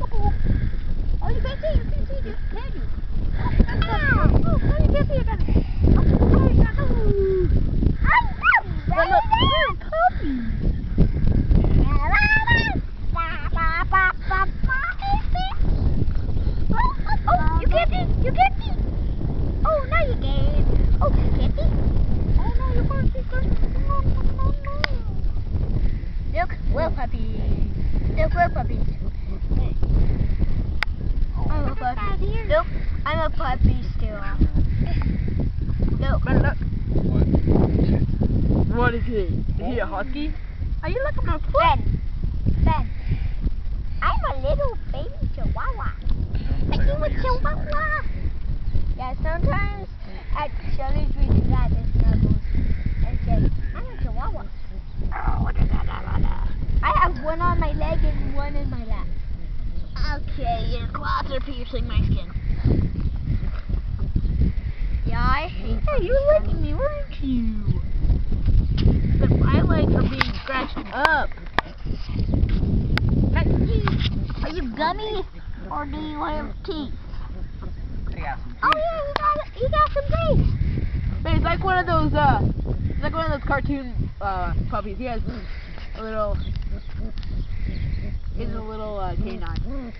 Oh, you can't see. You can't see. Just you? Can't see again. Oh, now you can. Oh. Oh, no, no. Look, we're puppies. Look, we're puppies. I'm a puppy. Look, I'm a puppy still. Look. Ben, look. What? What is he? Is he a husky? Are you looking at my foot? Ben. Ben. I'm a little baby chihuahua. Are you a chihuahua? Yeah, sometimes at Shelly's we do that and snuggles and say, I'm a chihuahua. Oh, da, da, da, da, da. I have one on my leg and one in my lap. Okay, your claws are piercing my skin. Yeah, I you were licking me, weren't you? But my legs are being scratched up. Are you gummy or do you have teeth? I got some Oh yeah, you got you got some teeth. But it's like one of those, uh, it's like one of those cartoon, uh, puppies. He has a little, he's a little, uh, canine.